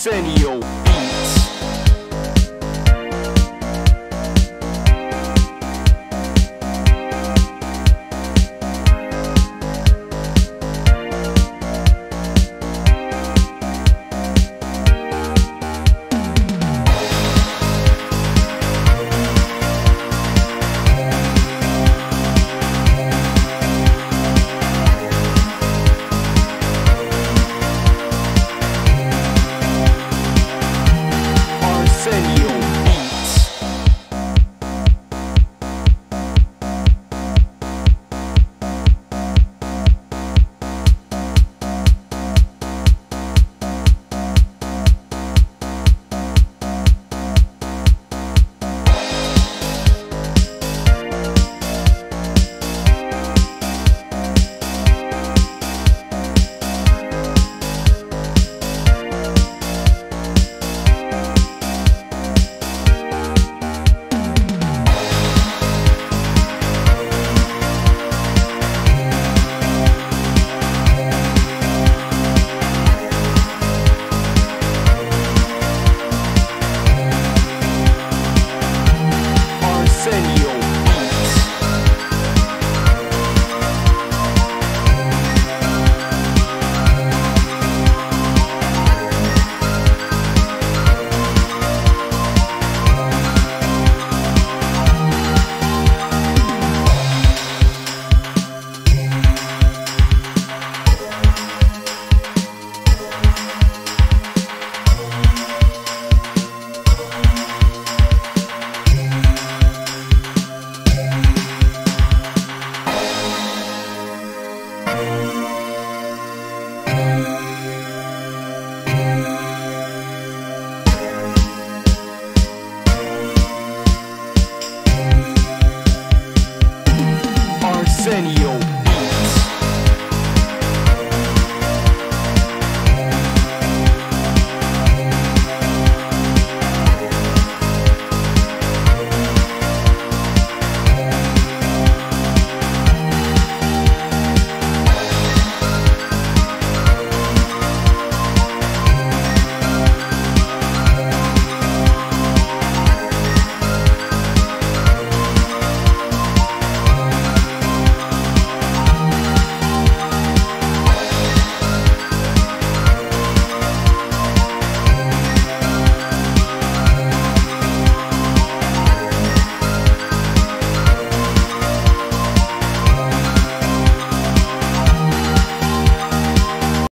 Arsenio.